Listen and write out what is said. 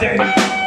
Buzzard.